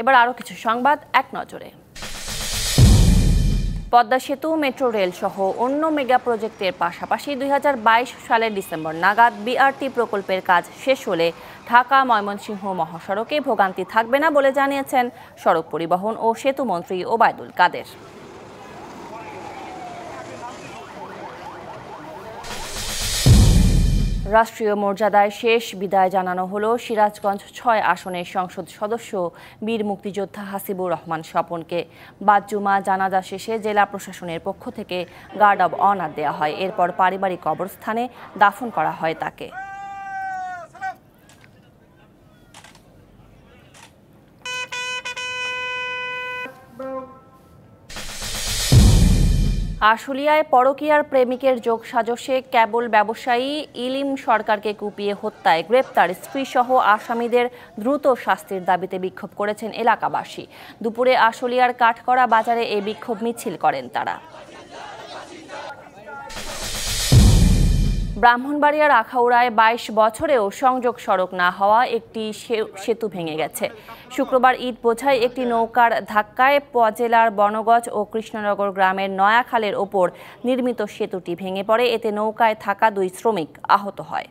এবার আরও কিছু সংবাদ, এক নজরে। পদ্মা সেতু, মেট্রো রেল সহ অন্য মেগা প্রজেক্টের পাশাপাশি দুই হাজার বাইশ সালের ডিসেম্বর নাগাদ বিআরটি প্রকল্পের কাজ শেষ হলে ঢাকা, ময়মনসিংহ মহাসড়কে ভোগান্তি থাকবে না বলে জানিয়েছেন সড়ক পরিবহন ও সেতু মন্ত্রী ওবায়দুল কাদের। রাষ্ট্রীয় মর্যাদায় শেষ বিদায় জানানো হলো সিরাজগঞ্জ ছয় আসনের সংসদ সদস্য বীর মুক্তিযোদ্ধা হাসিবুর রহমান স্বপনকে। বাদজুমা জানাজা শেষে জেলা প্রশাসনের পক্ষ থেকে গার্ড অব অনার দেওয়া হয়। এরপর পারিবারিক কবরস্থানে দাফন করা হয় তাকে। আশুলিয়ায় পরকিয়ার প্রেমিকের যোগ সাজসে কেবল ব্যবসায়ী ইলিম সরকারকে কুপিয়ে হত্যায় গ্রেপ্তার স্ত্রীসহ আসামিদের দ্রুত শাস্তির দাবিতে বিক্ষোভ করেছেন এলাকাবাসী। দুপুরে আশুলিয়ার কাঠকড়া বাজারে এই বিক্ষোভ মিছিল করেন তারা। ব্রাহ্মণবাড়িয়ার আখাউড়ায় বাইশ বছরেও সংযোগ সড়ক না হওয়া একটি সেতু ভেঙে গেছে। শুক্রবার ঈদ বোঝায় একটি নৌকার ধাক্কায় পজেলার বনগজ ও কৃষ্ণনগর গ্রামের নয়াখালের ওপর নির্মিত সেতুটি ভেঙে পড়ে। এতে নৌকায় থাকা দুই শ্রমিক আহত হয়।